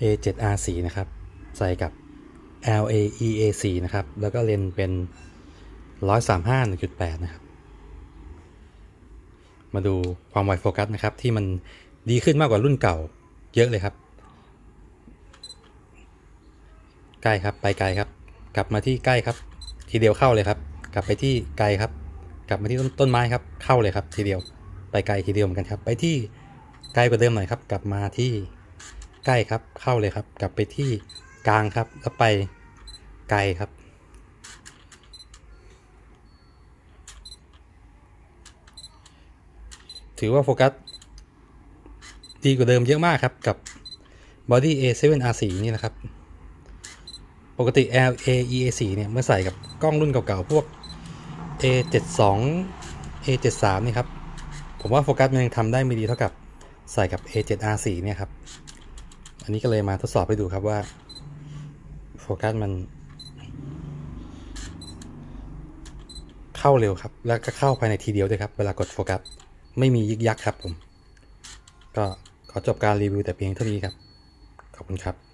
A7R4 นะครับ ใส่กับ LAEA4 นะครับ แล้วก็เลนเป็น 135.8 นะครับ มาดูความไวโฟกัสนะครับ ที่มันดีขึ้นมากกว่ารุ่นเก่าเยอะเลยครับ ใกล้ครับ ไปไกลครับ กลับมาที่ใกล้ครับ ทีเดียวเข้าเลยครับ กลับไปที่ไกลครับ กลับมาที่ต้นไม้ครับ เข้าเลยครับ ทีเดียว ไปไกลทีเดียวเหมือนกันครับ ไปที่ไกลกว่าเดิมหน่อยครับ กลับมาที่ ใกล้ครับเข้าเลยครับ กลับไปที่กลางครับแล้วไปไกลครับ ถือว่าโฟกัสดีกว่าเดิมเยอะมากครับกับ Body A7R4 นี่นะครับ ปกติ LAEA4 เนี่ยเมื่อใส่กับกล้องรุ่นเก่าๆ พวก A72 A73 นี่ครับ ผมว่าโฟกัสมันยังทำได้ไม่ดีเท่ากับใส่กับ A7R4 เนี่ยครับ อันนี้ก็เลยมาทดสอบให้ดูครับว่า โฟกัสมัน เข้าเร็วครับ แล้วก็เข้าภายในทีเดียวด้วยครับ เวลากดโฟกัส ไม่มียึกยักครับผม ก็ขอจบการรีวิวแต่เพียงเท่านี้ครับ ขอบคุณครับ